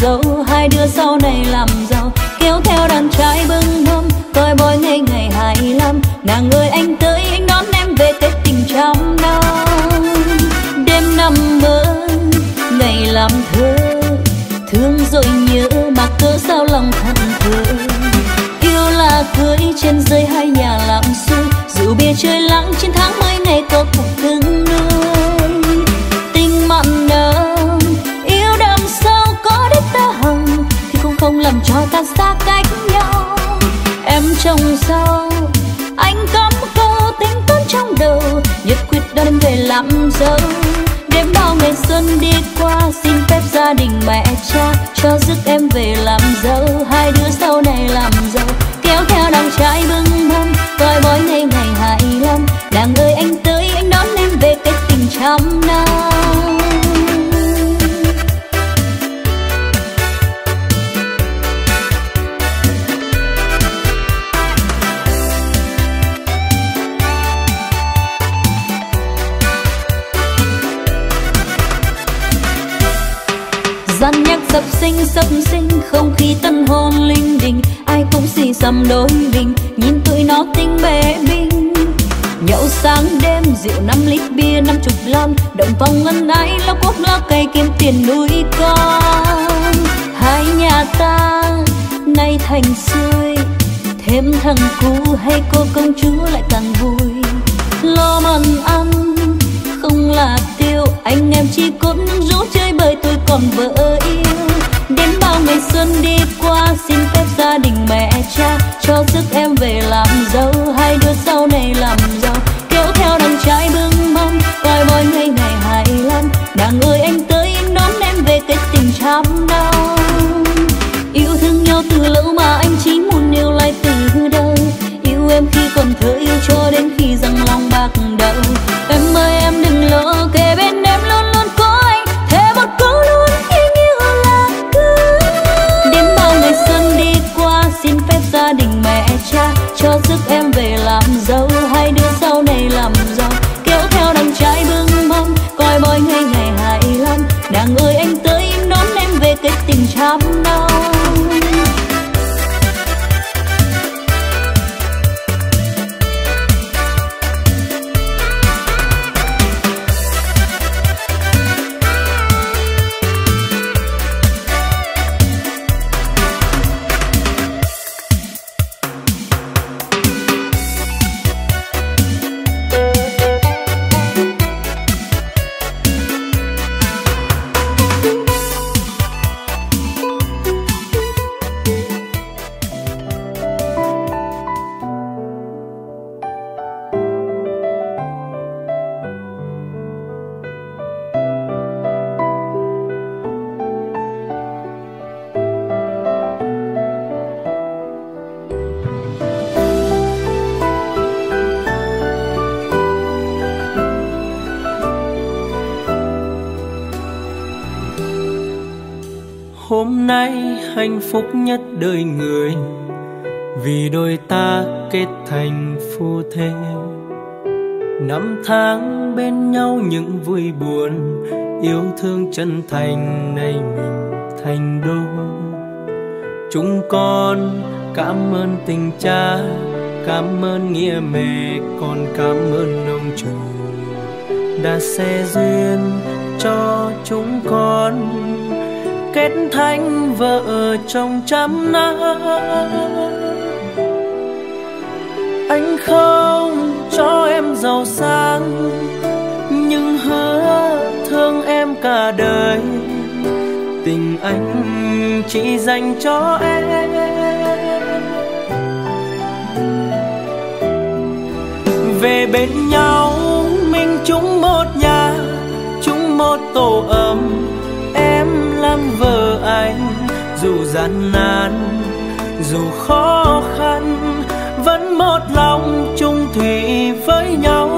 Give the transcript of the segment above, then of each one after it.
dâu hai đứa sau này làm giàu. Kéo theo đàn trai bưng mâm coi bói ngày ngày hai lăm nàng ơi, anh tới, anh đón em về tết tình trăm năm đêm năm mơ, ngày làm thơ. Thương rồi nhớ, mà cớ sao lòng thầm thơ. Yêu là cưới trên dưới hai nhà làm xuôi rượu bia chơi lắng trên tháng mấy ngày có cuộc thương nuôi trông sau anh cắm câu tính toán trong đầu, nhất quyết đơn về làm dâu. Đêm bao ngày xuân đi qua, xin phép gia đình mẹ cha cho rước em về làm dâu. Hai đứa sau cũng đôi bình nhìn tụi nó tinh bể binh. Nhậu sáng đêm, rượu năm lít bia năm chục lon động vòng ngân ái lo cuốc lo cây kiếm tiền nuôi con. Hai nhà ta nay thành xuôi, thêm thằng cu hay cô công chúa lại càng vui. Lo mần ăn không là tiêu, anh em chỉ cốt rũ chơi bời tôi còn vợ yêu đến bao ngày xuân đi qua, xin phép gia đình mẹ cha cho sức em về làm dâu. Hai đứa sau này làm giàu, kéo theo đàn trai bưng mâm coi bói ngày ngày hài lòng. Nàng ơi, anh tới hạnh phúc nhất đời người, vì đôi ta kết thành phu thê. Năm tháng bên nhau những vui buồn, yêu thương chân thành nay mình thành đôi. Chúng con cảm ơn tình cha, cảm ơn nghĩa mẹ, con cảm ơn ông trời đã xe duyên cho chúng con kết thành vợ chồng trăm năm anh không cho em giàu sang, nhưng hứa thương em cả đời. Tình anh chỉ dành cho em. Về bên nhau, mình chung một nhà, chung một tổ ấm em vợ anh, dù gian nan, dù khó khăn, vẫn một lòng chung thủy với nhau.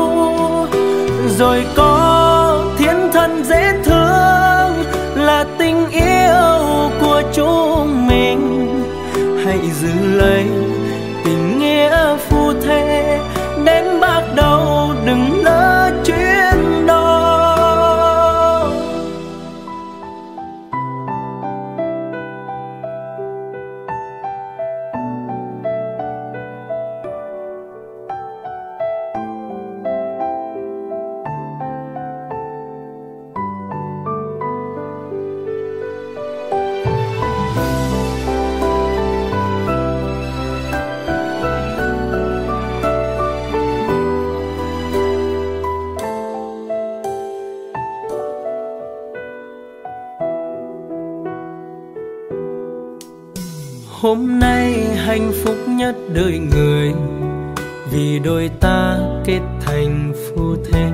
Rồi có thiên thần dễ thương là tình yêu của chúng mình. Hãy giữ lấy hạnh phúc nhất đời người, vì đôi ta kết thành phu thê.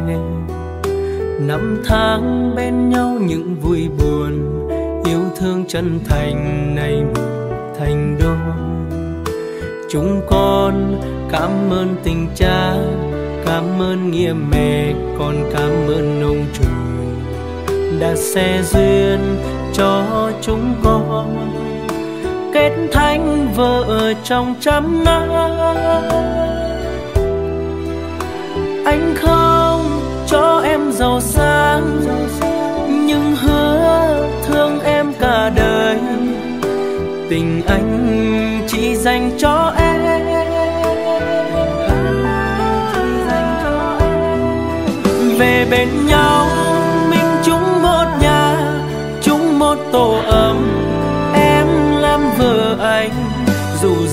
Năm tháng bên nhau những vui buồn, yêu thương chân thành này thành đôi. Chúng con cảm ơn tình cha, cảm ơn nghĩa mẹ, con cảm ơn ông trời đã xe duyên cho chúng con kết thành vợ trong trăm năm anh không cho em giàu sang, nhưng hứa thương em cả đời. Tình anh chỉ dành cho em. Về bên nhau, mình chung một nhà, chung một tổ ấm.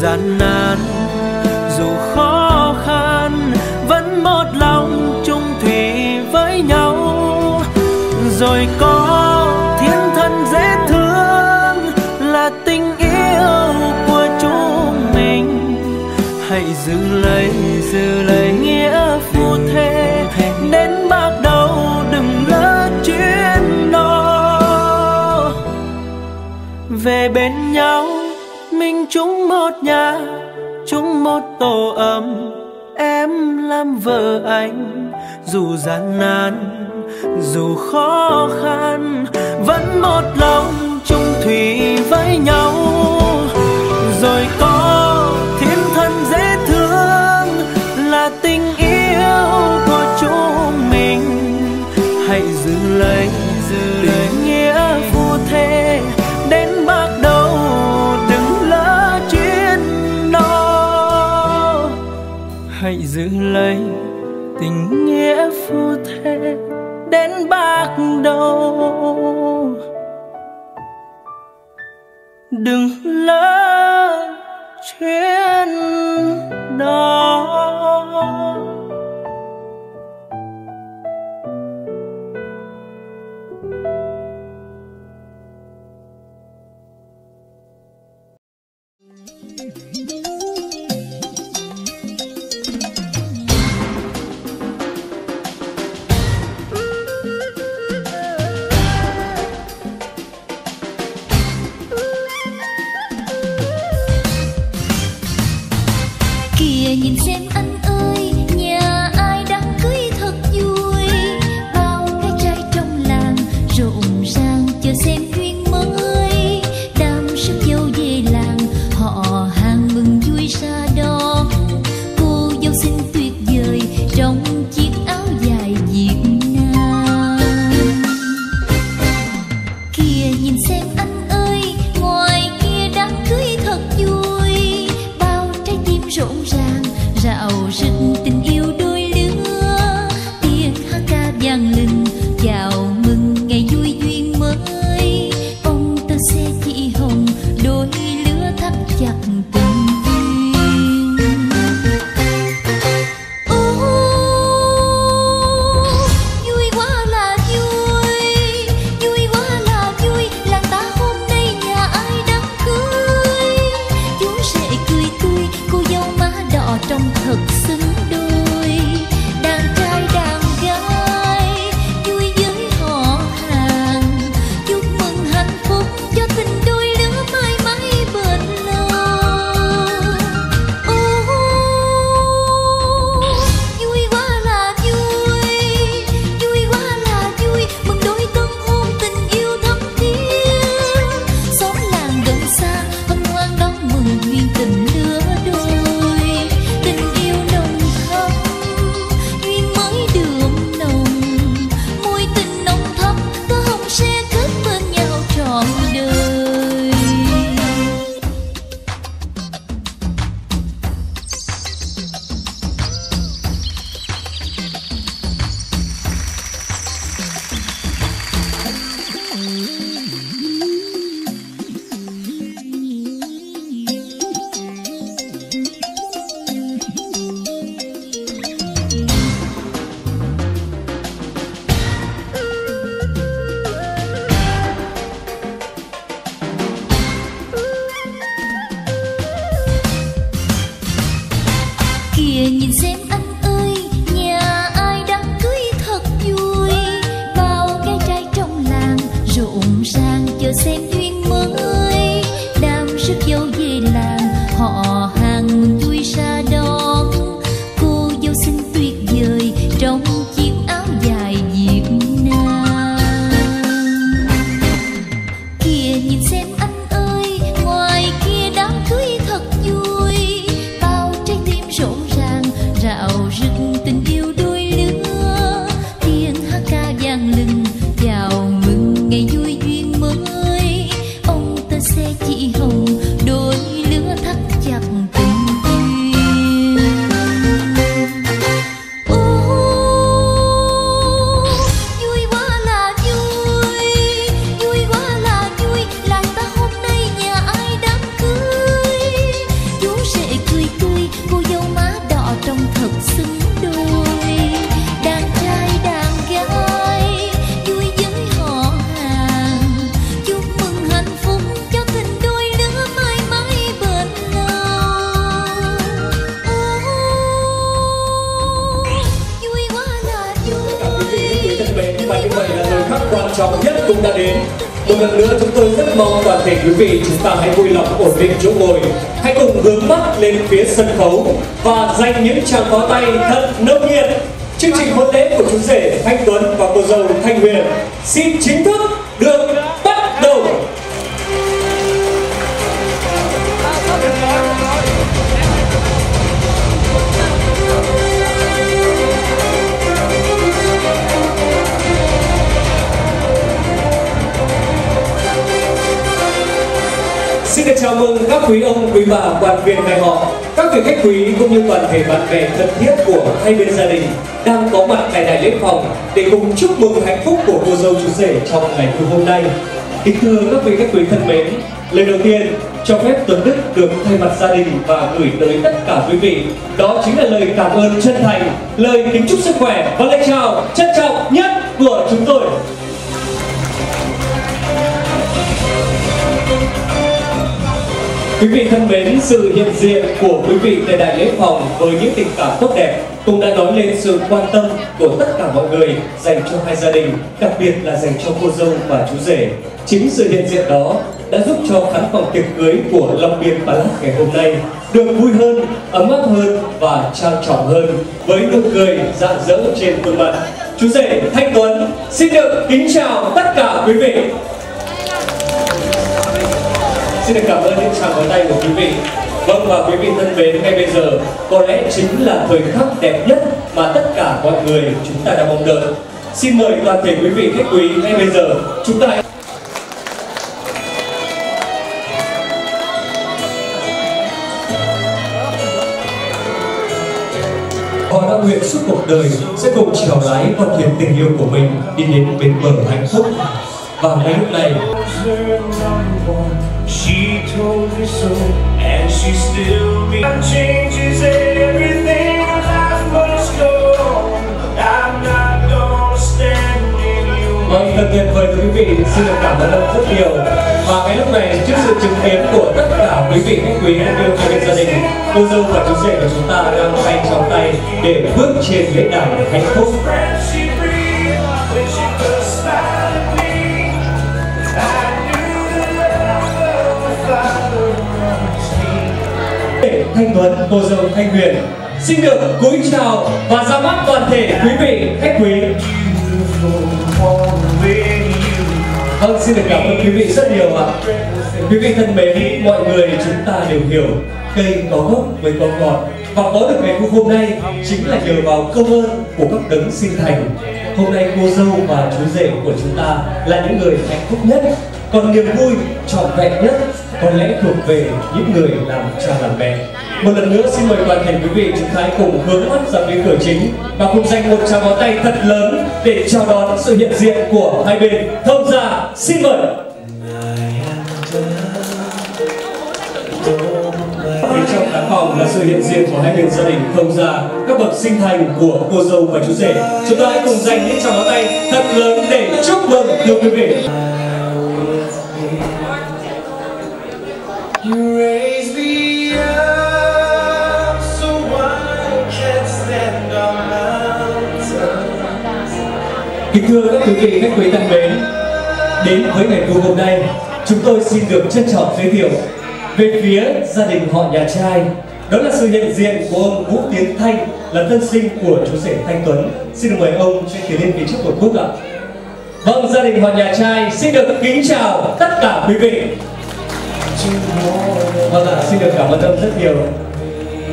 Gian nan, dù khó khăn, vẫn một lòng chung thủy với nhau. Rồi có thiên thần dễ thương là tình yêu của chúng mình. Hãy giữ lấy giữ lấy nghĩa phu thế đến bắt đầu đừng lỡ chuyến đó về bên nhau sinh chúng một nhà, chúng một tổ ấm. Em làm vợ anh, dù gian nan, dù khó khăn, vẫn một lòng chung thủy với nhau. Rồi có hãy giữ lấy tình nghĩa phu thê đến bạc đầu. Đừng lỡ chuyến đó yo bước lên phía sân khấu và dành những tràng pháo tay thật nồng nhiệt. Chương trình hôn lễ của chú rể thanh tuấn và cô dâu thanh huyền xin chính thức được Xin được chào mừng các quý ông, quý bà, quan viên ngày họ, các vị khách quý cũng như toàn thể bạn bè thân thiết của hai bên gia đình đang có mặt tại đại lễ phòng để cùng chúc mừng hạnh phúc của cô dâu chú rể trong ngày hôm nay. Kính thưa các vị khách quý thân mến, lời đầu tiên cho phép Tuấn Đức được thay mặt gia đình và gửi tới tất cả quý vị đó chính là lời cảm ơn chân thành, lời kính chúc sức khỏe và lời chào trân trọng nhất của chúng tôi. Quý vị thân mến, sự hiện diện của quý vị tại đại lễ phòng với những tình cảm tốt đẹp cũng đã nói lên sự quan tâm của tất cả mọi người dành cho hai gia đình, đặc biệt là dành cho cô dâu và chú rể. Chính sự hiện diện đó đã giúp cho khán phòng tiệc cưới của Long Biên Palace ngày hôm nay được vui hơn, ấm áp hơn và trang trọng hơn với nụ cười rạng rỡ trên khuôn mặt. Chú rể Thanh Tuấn xin được kính chào tất cả quý vị. Xin được cảm ơn những tràng vỗ tay của quý vị. Vâng và quý vị thân mến, ngay bây giờ có lẽ chính là thời khắc đẹp nhất mà tất cả mọi người chúng ta đang mong đợi. Xin mời toàn thể quý vị khách quý ngay bây giờ chúng ta Họ đã nguyện suốt cuộc đời sẽ cùng chèo lái con thuyền tình yêu của mình đi đến bên bờ hạnh phúc. Và ngay lúc này, She told me so, and she still be. Changes everything. Life must go on. I'm not gonna stand in you. Vâng, thật tuyệt vời quý vị, xin được cảm ơn ông rất nhiều. Và ngay lúc này, trước sự chứng kiến của tất cả quý vị khách quý như hai bên gia đình, cô dâu và chú rể của chúng ta đang tay trong tay để bước trên lễ đài hạnh phúc. Thanh Tuấn, cô dâu Thanh Huyền xin được cúi chào và ra mắt toàn thể quý vị khách quý. Vâng, xin được cảm ơn quý vị rất nhiều ạ. Quý vị thân mến, mọi người chúng ta đều hiểu cây có gốc mới có ngọt và có được ngày hôm nay chính là nhờ vào công ơn của các đấng sinh thành. Hôm nay cô dâu và chú rể của chúng ta là những người hạnh phúc nhất, còn niềm vui trọn vẹn nhất có lẽ thuộc về những người làm cha làm mẹ. Một lần nữa xin mời toàn thể quý vị chúng ta hãy cùng hướng mắt ra phía cửa chính và cùng dành một tràng pháo tay thật lớn để chào đón sự hiện diện của hai bên. Thông gia xin mời. Phía trong khán phòng là sự hiện diện của hai bên gia đình thông gia, các bậc sinh thành của cô dâu và chú rể. Chúng ta hãy cùng dành những tràng pháo tay thật lớn để chúc mừng thưa quý vị. You raise me up so I can stand on mountains. Kính thưa các quý vị khách quý thân mến, đến với ngày vui hôm nay, chúng tôi xin được trân trọng giới thiệu về phía gia đình họ nhà trai. Đó là sự hiện diện của ông Vũ Tiến Thanh là thân sinh của chú rể Thanh Tuấn. Xin được mời ông trên tiến lên phía trước một quốc ạ. Vâng, gia đình họ nhà trai xin được kính chào tất cả quý vị. Vâng ạ, xin được cảm ơn ông rất nhiều.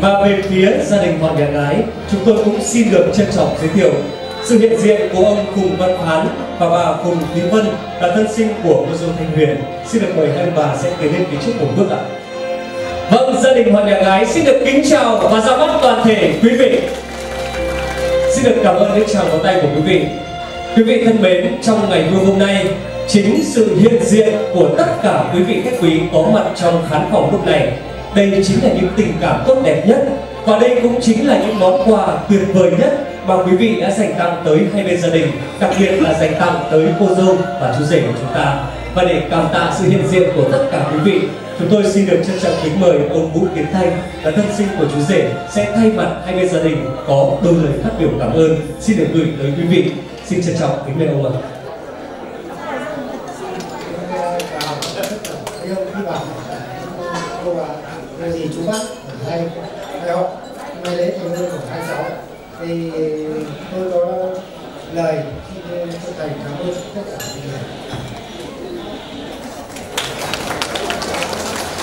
Và về phía gia đình họ nhà gái, chúng tôi cũng xin được trân trọng giới thiệu sự hiện diện của ông Phùng Văn Phán và bà Phùng Thúy Vân là thân sinh của cô dâu Thanh Huyền. Xin được mời hai bà sẽ tiến lên phía trước một bước ạ. Vâng, gia đình họ nhà gái xin được kính chào và ra mắt toàn thể quý vị. Xin được cảm ơn những tràng pháo tay của quý vị. Quý vị thân mến, trong ngày vui hôm nay, chính sự hiện diện của tất cả quý vị khách quý có mặt trong khán phòng lúc này. Đây chính là những tình cảm tốt đẹp nhất và đây cũng chính là những món quà tuyệt vời nhất mà quý vị đã dành tặng tới hai bên gia đình, đặc biệt là dành tặng tới cô dâu và chú rể của chúng ta. Và để cảm tạ sự hiện diện của tất cả quý vị, chúng tôi xin được trân trọng kính mời ông Vũ kiến Thanh là thân sinh của chú rể sẽ thay mặt hai bên gia đình có đôi lời phát biểu cảm ơn. Xin được gửi tới quý vị. Xin trân trọng kính mời ông ạ. Là gì chú bác ở hai phải không hôm nay đấy thành của hai cháu. Thì tôi có lời xin ờ, cho thầy cảm ơn tất cả mọi người.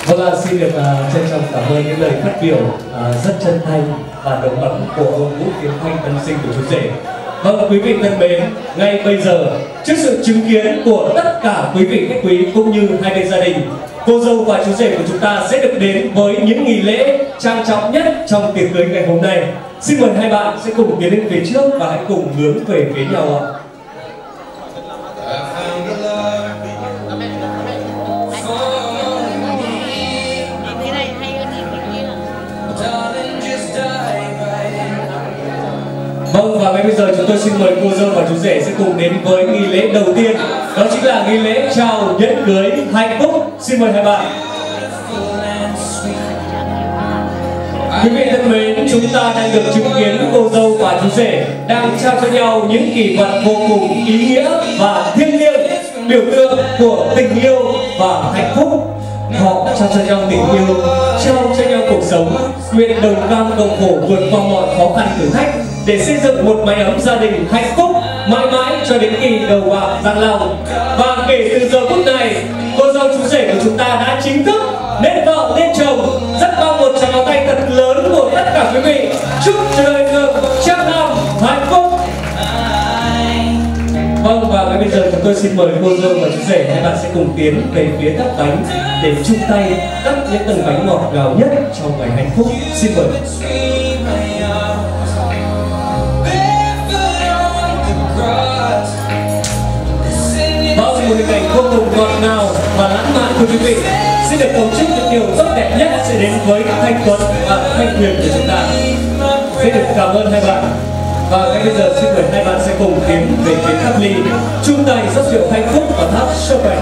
Vâng ạ, xin được uh, trân trọng cảm ơn những lời phát biểu uh, rất chân thành và đồng ấm của ông Vũ Tiến Thanh tân sinh của chú rể. Vâng, quý vị thân mến, ngay bây giờ trước sự chứng kiến của tất cả quý vị khách quý cũng như hai bên gia đình, cô dâu và chú rể của chúng ta sẽ được đến với những nghỉ lễ trang trọng nhất trong tiệc cưới ngày hôm nay. Xin mời hai bạn sẽ cùng tiến lên phía trước và hãy cùng hướng về phía nhau ạ. Vâng, và ngay bây giờ chúng tôi xin mời cô dâu và chú rể sẽ cùng đến với nghi lễ đầu tiên. Đó chính là nghi lễ chào nhẫn cưới hạnh phúc. Xin mời hai bạn. Quý vị thân mến, chúng ta đang được chứng kiến cô dâu và chú rể đang trao cho nhau những kỷ vật vô cùng ý nghĩa và thiêng liêng biểu tượng của tình yêu và hạnh phúc. Họ trao cho nhau tình yêu, trao cho nhau cuộc sống, nguyện đồng cam cộng khổ vượt qua mọi khó khăn thử thách để xây dựng một mái ấm gia đình hạnh phúc mãi mãi cho đến khi đầu bạc răng lao và kể từ giờ phút này cô dâu chú rể của chúng ta đã chính thức nên vợ nên chồng rất mong một tràng pháo tay thật lớn của tất cả quý vị. Chúc cho đời Vâng và ngay bây giờ chúng tôi xin mời cô dâu và chú rể, hai bạn sẽ cùng tiến về phía các bánh để chung tay cắt những tầng bánh ngọt ngào nhất trong ngày hạnh phúc. Xin mời. một hình ảnh vô cùng ngọt ngào và lãng mạn của quý vị xin được cầu chúc những điều tốt đẹp nhất sẽ đến với thanh tuấn và thanh huyền của chúng ta xin được cảm ơn hai bạn và ngay bây giờ xin mời hai bạn sẽ cùng tiến về phía tháp ly. Chung tay rất rượu hạnh phúc và tháp Chopin.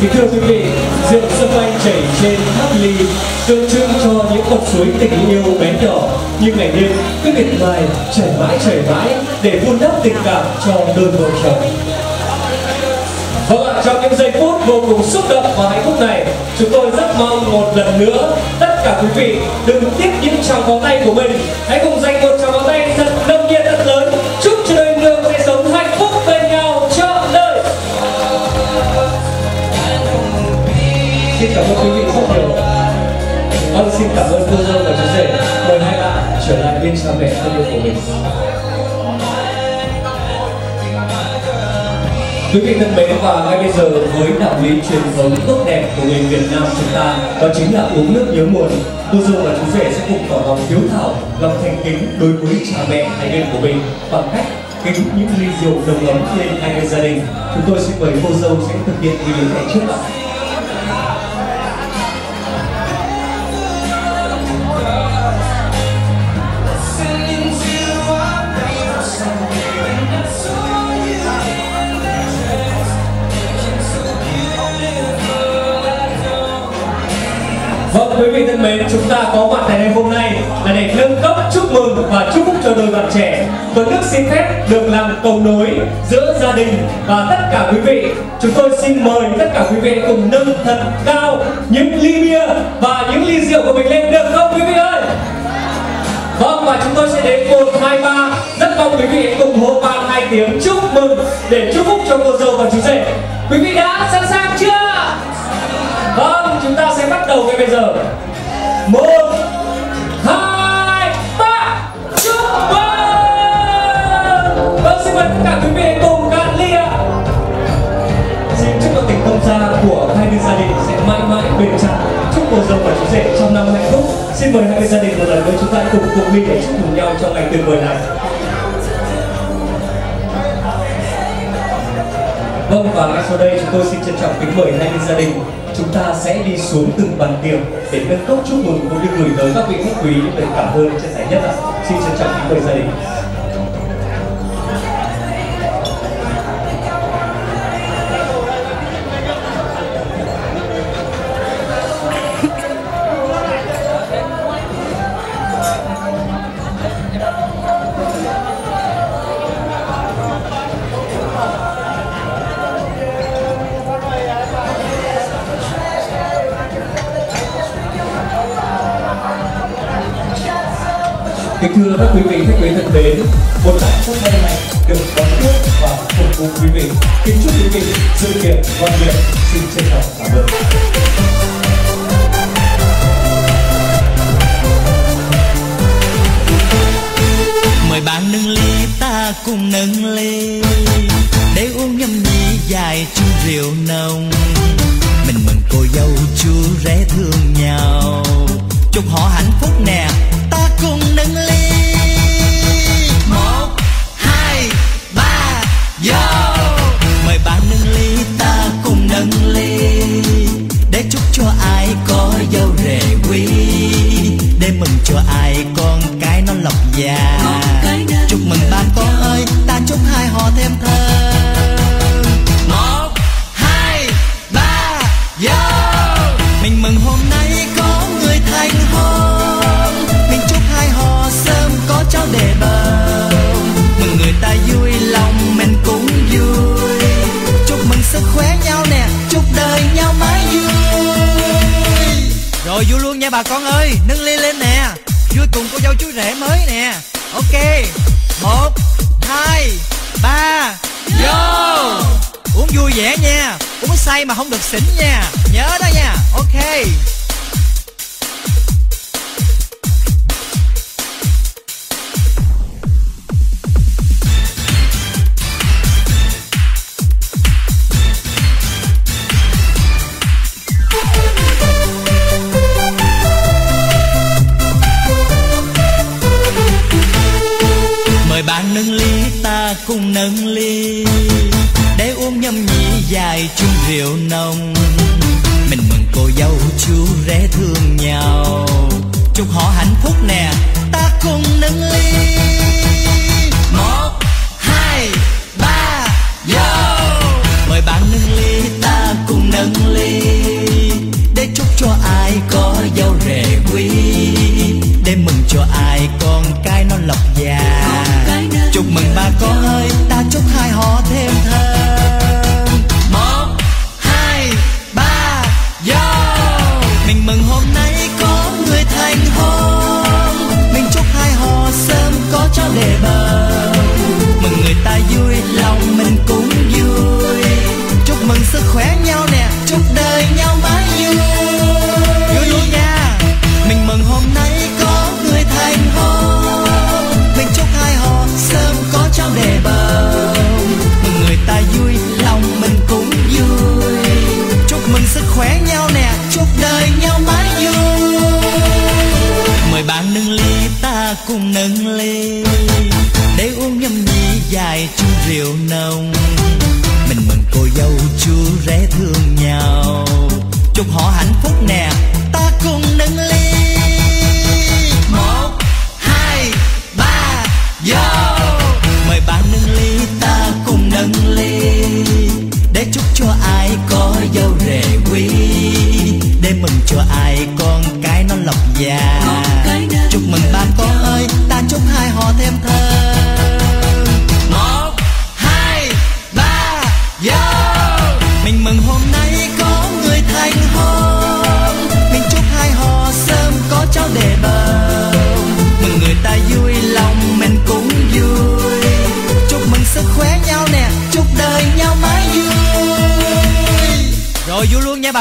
Kính thưa quý vị, rượu sân bay chảy trên tháp miệt mài chảy mãi chảy mãi để vun đắp tình cảm cho đôi vợ chồng. Vâng ạ, trong những giây phút vô cùng xúc động và hạnh phúc này, chúng tôi rất mong một lần nữa tất cả quý vị đừng tiếc những tràng pháo tay của mình, hãy cùng dành một tràng pháo tay thật nồng nhiệt thật lớn chúc cho đời người sẽ sống hạnh phúc bên nhau trọn đời. Xin cảm ơn quý vị rất nhiều. Vâng, xin cảm ơn cô dâu và chú rể. Trở lại bên cha mẹ thân yêu của mình. Quý vị thân mến và ngay bây giờ với đạo lý truyền thống tốt đẹp của người Việt Nam chúng ta đó chính là uống nước nhớ nguồn. Cô dâu và chú rể sẽ cùng tỏ lòng hiếu thảo, lòng thành kính đối với cha mẹ hai bên của mình bằng cách kính những ly rượu đồng ấm lên hai bên gia đình. Chúng tôi xin mời cô dâu sẽ thực hiện nghi lễ này trước ạ. Quý vị thân mến, chúng ta có mặt tại đây hôm nay là để nâng cấp chúc mừng và chúc phúc cho đôi bạn trẻ. Tuấn Đức xin phép được làm cầu nối giữa gia đình và tất cả quý vị. Chúng tôi xin mời tất cả quý vị cùng nâng thật cao những ly bia và những ly rượu của mình lên được không quý vị ơi? Vâng và chúng tôi sẽ đến 1, 2, 3 Rất mong quý vị cùng hô vang hai tiếng chúc mừng để chúc phúc cho cô dâu và chú rể Quý vị đã sẵn sàng chưa? Ngay bây giờ. Một, hai, ba. Chúc mừng Vâng, xin mời tất cả quý vị cùng cạn ly ạ. Xin chúc cho tình công gia của hai bên gia đình sẽ mãi mãi bền chặt. Chúc cô dâu và chú rể trong năm hạnh phúc. Xin mời hai bên gia đình một lần nữa chúng ta cùng cùng ly để chúc mừng nhau trong ngày tuyệt vời này. Vâng và ngay sau đây chúng tôi xin trân trọng kính mời hai bên gia đình chúng ta sẽ đi xuống từng bàn tiệc để nâng cốc chúc mừng cũng như gửi tới các vị khách quý những lời cảm ơn chân thành nhất ạ. Xin trân trọng kính mời gia đình. Kính thưa các quý vị khách quý thân mến, một lại phút giây này được đón tiếp và phục vụ quý vị. Kính chúc quý vị sự kiện văn nghiệp. Xin trân trọng cảm ơn. mời bạn nâng ly ta cùng nâng ly để uống nhâm nhi dài chung rượu nồng mình mừng cô dâu chú rể thương nhau chúc họ hạnh phúc nè ok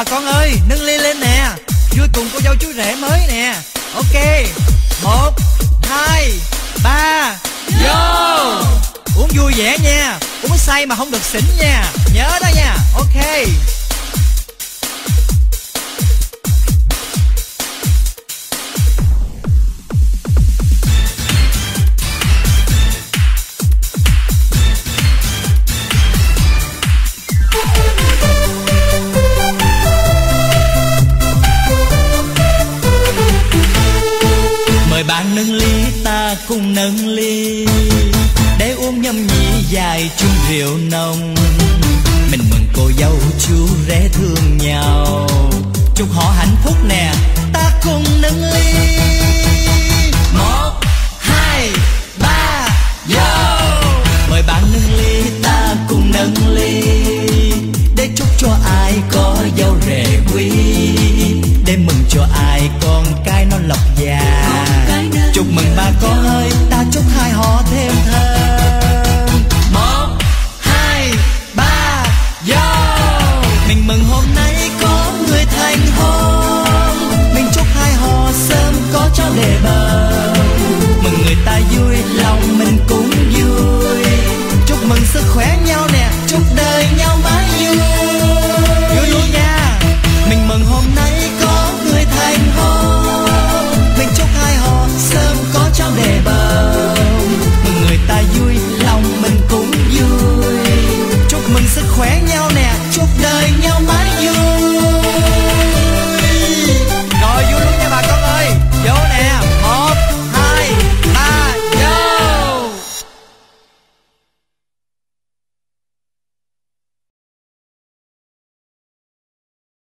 con ơi, nâng ly lên nè. Vui cùng cô dâu chú rể mới nè. Ok, một, hai, ba. Vô. Uống vui vẻ nha. Uống say mà không được xỉn nha. Nhớ đó nha.